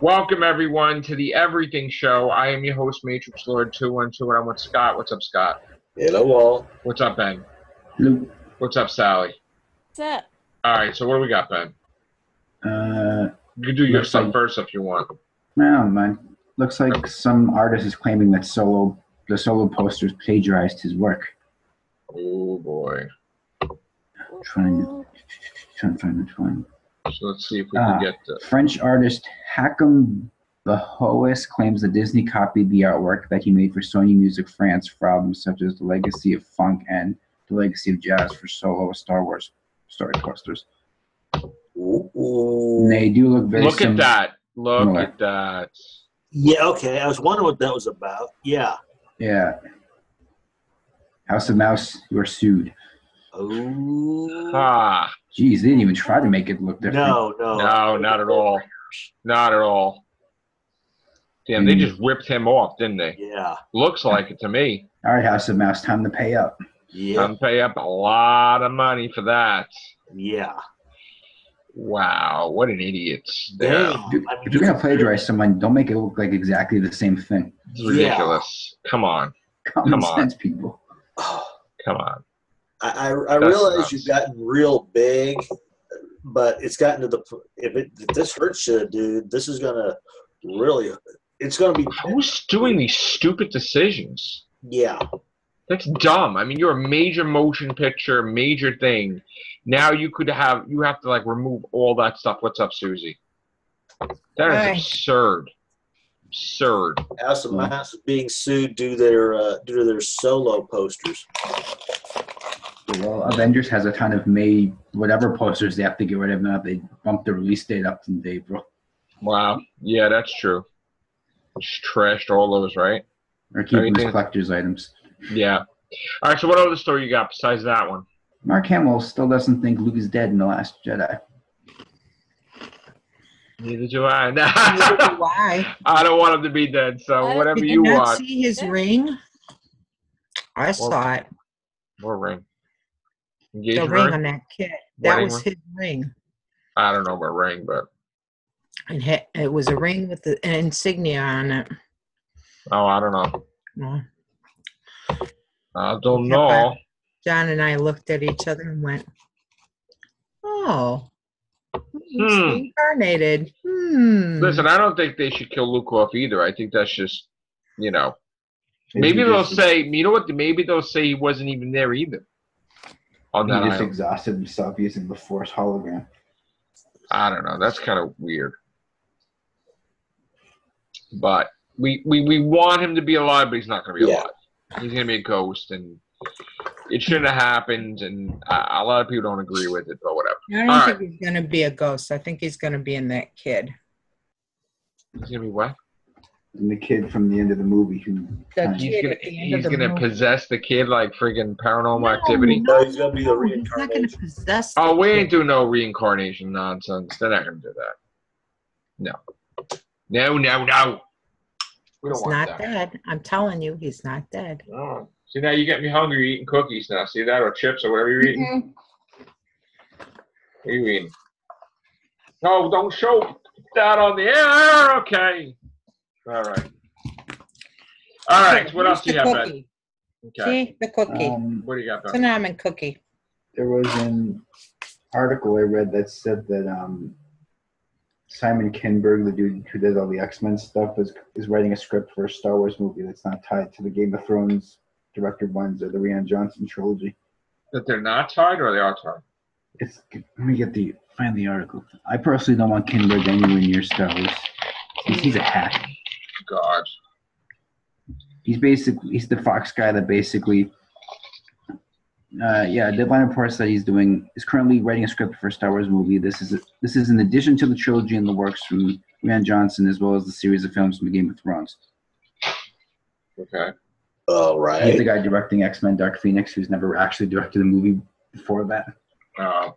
Welcome everyone to the Everything Show. I am your host, Matrix Lord Two One Two, and I'm with Scott. What's up, Scott? Hello, all. What's up, Ben? Luke, What's up, Sally? What's up? All right, so what do we got, Ben? uh, You can do your Looks stuff like- first if you want. I don't. Looks like some artist is claiming that solo the solo posters plagiarized his work. Oh boy. Trying to, trying to find which one. So let's see if we can uh, get the. French artist Hakim Bahois claims that Disney copied the artwork that he made for Sony Music France for albums such as The Legacy of Funk and The Legacy of Jazz for solo Star Wars story posters. Ooh, ooh. They do look very Look at that. Look Similar. at that. Yeah, okay. I was wondering what that was about. Yeah. Yeah. House of Mouse, you are sued. Oh. Ah, Jeez, they didn't even try to make it look different. No, no. no, not at all. Not at all. Damn, they Hmm. just ripped him off, didn't they? Yeah. Looks like it to me. All right, House of Mouse, time to pay up. Yeah. I'm pay up a lot of money for that. Yeah. Wow, what an idiot. Damn. Dude, I mean, if you're gonna plagiarize someone, don't make it look like exactly the same thing. it's ridiculous. Come on, Common Come on. sense, people. Oh, come on. I, I, I realize nuts. you've gotten real big, but it's gotten to the p- if it if this hurts you, dude. This is gonna really. It's gonna be. Who's doing these stupid decisions? Yeah. That's dumb. I mean, you're a major motion picture, major thing. Now you could have you have to like remove all that stuff. What's up, Susie? That is Hi. absurd. Absurd. House of. Mouse being sued due their uh, due to their solo posters. Well, Avengers has a ton of May whatever posters they have to get rid of now. They bumped the release date up to April. Wow. Yeah, that's true. Just trashed all those, right? Or keep them collector's items. Yeah. All right. So what other story you got besides that one? Mark Hamill still doesn't think Luke is dead in The Last Jedi. Neither do I. Neither do I. I don't want him to be dead. So I- whatever Did you you not want. see his ring? I saw it. More ring? The ring ring? on that kid. That Wedding was ring? his ring. I don't know about ring, but And he- it was a ring with the, an insignia on it. oh, I don't know. Well, I don't Yeah, know. John and I looked at each other and went, "Oh, he's Hmm. reincarnated." Hmm. Listen, I don't think they should kill Luke off either. I think that's just, you know, maybe they'll say, you know what? Maybe they'll say he wasn't even there either. On he just island. exhausted himself using the Force hologram. I don't know. That's kind of weird. But we, we we want him to be alive, but he's not going to be Yeah. alive. He's going to be a ghost, and it shouldn't have happened. And uh, a lot of people don't agree with it, but whatever. I don't All think he's gonna be a ghost. I think he's gonna be in that kid. He's going to be what? And the kid from the end of the movie who The He's kid gonna at the end he's of the gonna movie. possess the kid like friggin' paranormal No, activity. No, he's gonna be the no, He's not gonna reincarnation. possess. the Oh, we ain't doing no reincarnation nonsense. They're not gonna do that. No. No, no, no. We don't He's want not that. dead. I'm telling you, he's not dead. Oh. See now you get me hungry eating cookies now. See that or chips or whatever you're eating? Mm-hmm. What are you eating? No, don't show that on the air. Okay. All right. All right. What else do you have, the Ben? cookie. Okay. See the cookie. Um, What do you got, it's Ben? an almond cookie. there was an article I read that said that um, Simon Kinberg, the dude who does all the X Men stuff, is is writing a script for a Star Wars movie that's not tied to the Game of Thrones director ones or the Rian Johnson trilogy. That they're not tied or they are tied? It's let me get the find the article. I personally don't want Kinberg anywhere near Star Wars. He's, he's a hack. God. He's basically he's the Fox guy that basically. Uh, yeah, Deadline reports that he's doing is currently writing a script for a Star Wars movie. This is this is in addition to the trilogy in the works from Rian Johnson, as well as the series of films from Game of Thrones. Okay. All He's the guy directing X Men: Dark Phoenix, who's never actually directed a movie before that. Uh,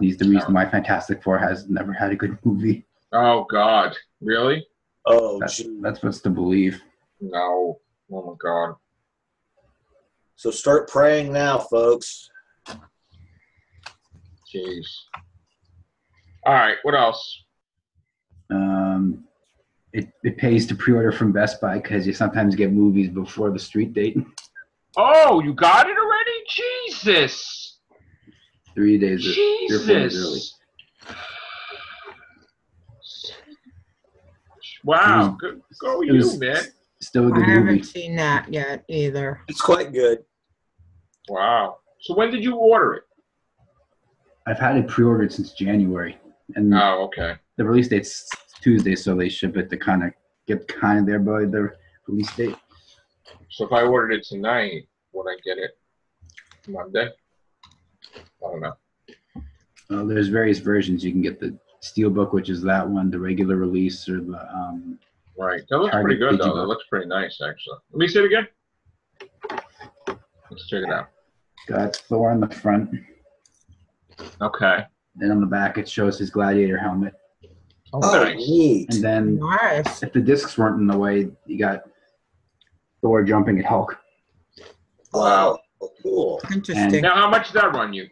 He's the reason why Fantastic Four has never had a good movie. oh God. Really? Oh, That's, gee. that's what's to believe. No. Oh my God. So start praying now, folks. Jeez. All right. What else? Um, it, it pays to pre-order from Best Buy because you sometimes get movies before the street date. Oh, you got it already? Jesus. Three days, or three or four days early. Wow. Good, go it you, was- man. Still a I good haven't movie. seen that yet either. It's quite good. Wow. So when did you order it? I've had it pre-ordered since January, and Oh, okay. the release date's Tuesday, so they ship it to kind of get kind of there by the release date. So if I ordered it tonight, would I get it Monday? I don't know. Uh, there's various versions. You can get the Steelbook, which is that one, the regular release, or the um, Right. That looks pretty good though. Digibook. That looks pretty nice actually. Let me see it again. Let's check it out. got Thor on the front. Okay. Then on the back, it shows his gladiator helmet. Oh, Oh, nice. neat. And then Nice. if the discs weren't in the way, you got Thor jumping at Hulk. Wow. Cool. Interesting. Now, how much did that run you?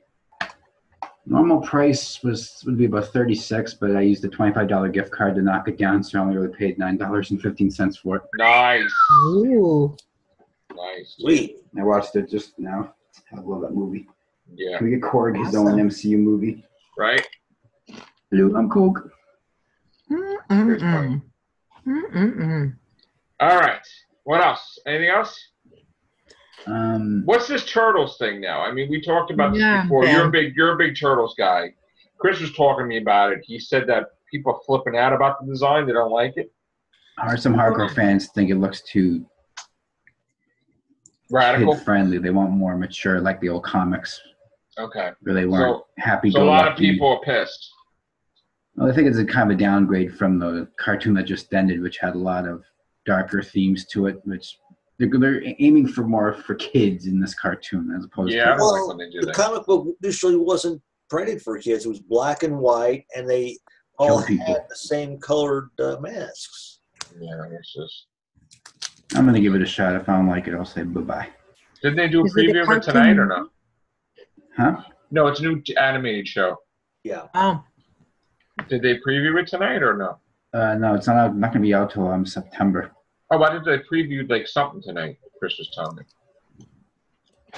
Normal price was would be about 36, but I used a $25 gift card to knock it down, so I only really paid $9.15 for it. Nice. Ooh. Nice. Sweet. I watched it just now. I love that movie. Yeah. Can we get Korg his own MCU movie? Right? Blue, I'm. Mm-mm-mm. Mm-mm-mm. All right. What else? Anything else? Um, What's this turtles thing now? I mean, we talked about this Yeah, before. You're a big, you're a big turtles guy. Chris was talking to me about it. He said that people are flipping out about the design. They don't like it. are some hardcore fans think it looks too Radical. friendly. They want more mature, like the old comics, Okay. where they weren't So, happy. so a go lot of people are pissed. Well, I think it's a kind of a downgrade from the cartoon that just ended, which had a lot of darker themes to it. Which they're, they're aiming for more for kids in this cartoon as opposed Yeah, to don't like when they do The that. comic book initially wasn't printed for kids. It was black and white, and they all Kill people. had the same colored uh, masks. Yeah, it's just. I'm gonna give it a shot. If I don't like it, I'll say bye bye. Didn't they do a Is preview of it tonight or no? Huh? No, it's a new animated show. Yeah. Oh, Did they preview it tonight or no? Uh, no, it's not not gonna be out till um, September. Oh, why did they preview like something tonight? Chris was telling me.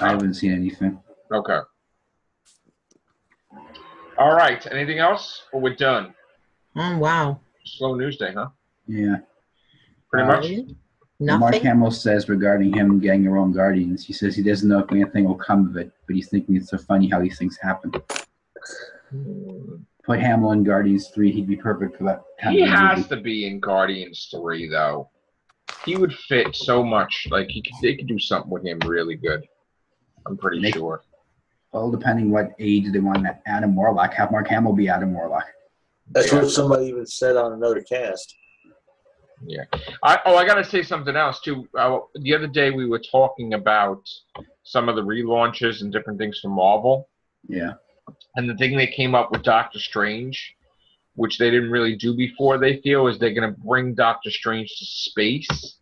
I haven't seen anything. Okay. All right. Anything else? Or we're done. oh wow. Slow news day, huh? Yeah. Pretty Uh, much. Mark Nothing. Hamill says regarding him getting their own Guardians, he says he doesn't know if anything will come of it, but he's thinking it's so funny how these things happen. Put Hamill in Guardians 3, he'd be perfect for that kind He of has movie. to be in Guardians three though. He would fit so much. Like he could, they could do something with him really good. I'm pretty Make- sure. Well, depending what age they want that Adam Warlock, have Mark Hamill be Adam Warlock. That's Yeah. what somebody even said on another cast. I, oh, I got to say something else too. Uh, the other day we were talking about some of the relaunches and different things from Marvel, Yeah. and the thing they came up with Doctor Strange, which they didn't really do before. They feel is they're going to bring Doctor Strange to space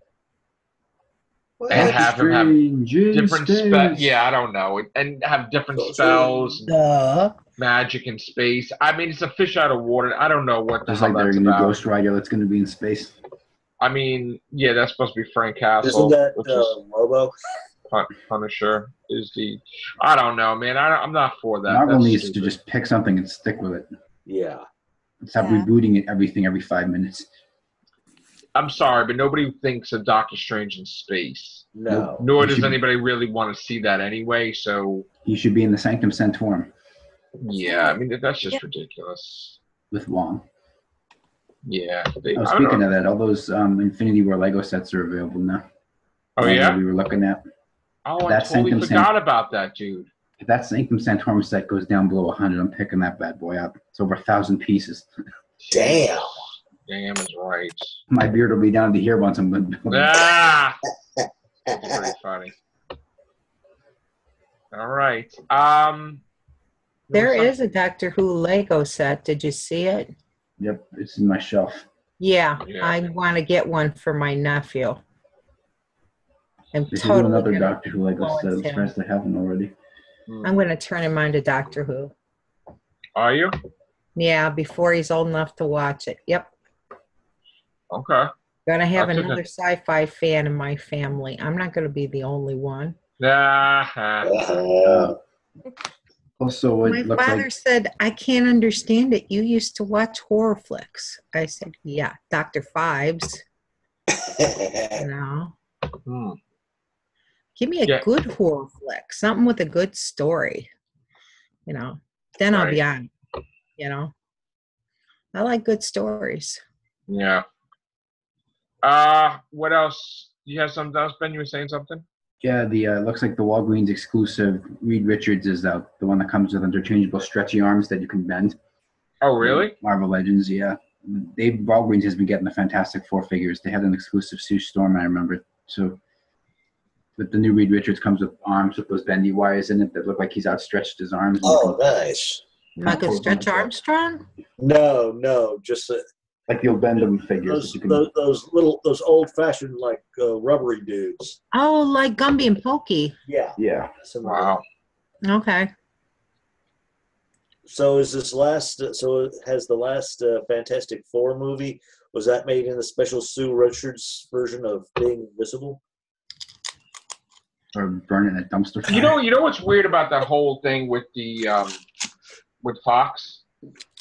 and have him have different spells. Yeah, I don't know, and have different Those spells, Duh. magic in space. I mean, it's a fish out of water. I don't know what the Just hell like their that's new about. Ghost Rider that's going to be in space. I mean, yeah, that's supposed to be Frank Castle. Isn't that which is- uh, Lobo? Pun- Punisher is the. I don't know, man. I, I'm not for that. Marvel That's needs to just pick something and stick with it. Yeah. Stop Yeah. rebooting it everything every five minutes. I'm sorry, but nobody thinks of Doctor Strange in space. No. Nor does should- anybody really want to see that anyway. So you should be in the Sanctum Sanctorum yeah, I mean that's just ridiculous. with Wong. Yeah. They, Oh, I don't speaking of that, all those um, Infinity War Lego sets are available now. oh yeah. we were looking at. Oh, I that totally Sanctum forgot about that, dude. If that's that Sanctum Sanctorum set goes down below 100, I'm picking that bad boy up. It's over a thousand pieces. Damn. Damn is right. My beard will be down to here once I'm done. Ah, that's pretty funny. All right. Um. there is a Doctor Who Lego set. Did you see it? Yep, it's in my shelf. Yeah, Yeah. I want to get one for my nephew. I'm They should do totally. another Doctor Who Lego go set. I'm with him. surprised they haven't already. I'm going to turn him on to Doctor Who. Are you? Yeah, before he's old enough to watch it. Yep. Okay. Gonna have That's okay. another sci-fi fan in my family. I'm not gonna be the only one. Nah. Uh, Also, My it looks father like said, I can't understand it. You used to watch horror flicks. I said, Yeah, Dr. Fives, you know. Hmm. Give me a Yeah. good horror flick, something with a good story. You know, then I'll be on. You know, I like good stories. Yeah. Uh, what else? You have something else, Ben? You were saying something? yeah, the uh, looks like the Walgreens exclusive Reed Richards is out. The one that comes with interchangeable stretchy arms that you can bend. Oh, really? Marvel Legends, yeah. They Walgreens has been getting the Fantastic Four figures. They had an exclusive Sue Storm, I remember. So, but the new Reed Richards comes with arms with those bendy wires in it that look like he's outstretched his arms. oh, nice. Michael Cool. Stretch Armstrong? No, no, just uh, like the old bendable figures. those, that can, those those little those old fashioned like uh, rubbery dudes. Oh, like Gumby and Pokey. Yeah. yeah. similar. Wow. Okay. So is this last? So has the last uh, Fantastic Four movie? Was that made in the special Sue Richards version of Being Invisible? Or burn it in a dumpster fire. You know, you know what's weird about that whole thing with the um, with Fox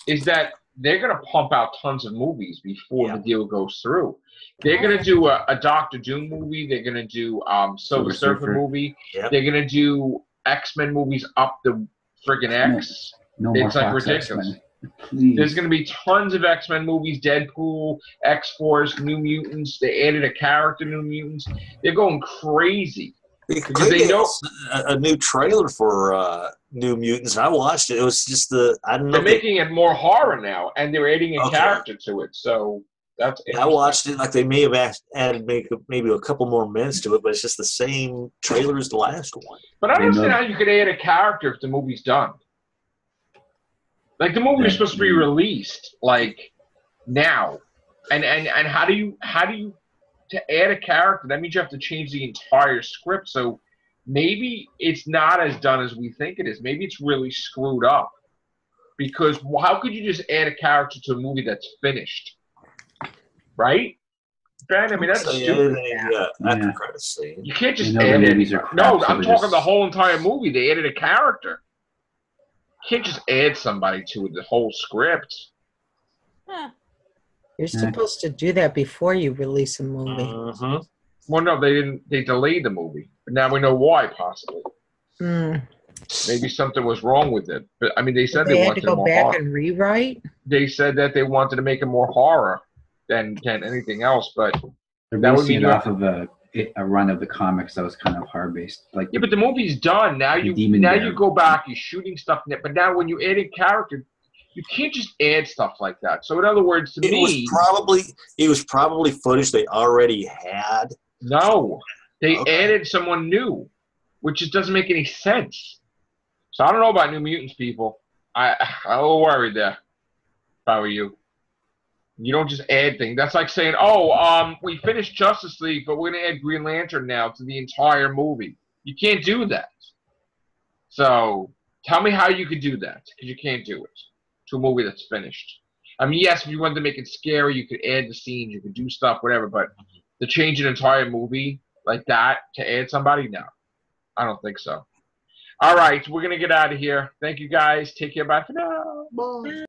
is that they're gonna pump out tons of movies before Yeah. the deal goes through. They're gonna do a, a Doctor Doom movie. They're gonna do um, Silver, Silver Surfer, Surfer. movie. Yep. They're gonna do X Men movies up the friggin' X. no more it's like Fox ridiculous. X-Men. Please. There's going to be tons of X Men movies, Deadpool, X Force, New Mutants. They added a character, New Mutants. They're going crazy. Because they know- a, a new trailer for uh, New Mutants. I watched it. It was just the I don't know. They're if they- making it more horror now, and they're adding a Okay. character to it. So that's I watched it like they may have asked, added maybe, maybe a couple more minutes to it, but it's just the same trailer as the last one. But I don't They understand know- how you could add a character if the movie's done. Like the movie was Yeah. supposed to be released like now, and and and how do you how do you to add a character? That means you have to change the entire script. So maybe it's not as done as we think it is. Maybe it's really screwed up. Because how could you just add a character to a movie that's finished? Right? Ben, I mean that's So, yeah, stupid. they- yeah, after Yeah. credits scene. You can't just You know add movies are No, so I'm they're talking just- the whole entire movie. They added a character. You can't just add somebody to the whole script. You're supposed to do that before you release a movie. Mhm. Well, no, they didn't. They delayed the movie, but now we know why. Possibly, Mm. maybe something was wrong with it. But I mean, they said They they, had wanted to go more back horror. and rewrite. They said that they wanted to make it more horror than than anything else. But They're that would basing mean it off of a a run of the comics that was kind of horror based. Like yeah, but the movie's done. Now you Demon now Bear. you go back. You're shooting stuff in it. But now when you add a character, you can't just add stuff like that. So in other words, to It was me, probably it was probably footage they already had. No, they Okay. added someone new, which just doesn't make any sense. So I don't know about New Mutants, people. I I'm a little worried there. If I were you, you don't just add things. That's like saying, "Oh, um, we finished Justice League, but we're gonna add Green Lantern now to the entire movie." You can't do that. So tell me how you could do that, because you can't do it to a movie that's finished. I mean, yes, if you wanted to make it scary, you could add the scenes, you could do stuff, whatever. But to change an entire movie like that to add somebody, no, I don't think so. All right, we're gonna get out of here. Thank you guys. Take care. Bye for now. Bye.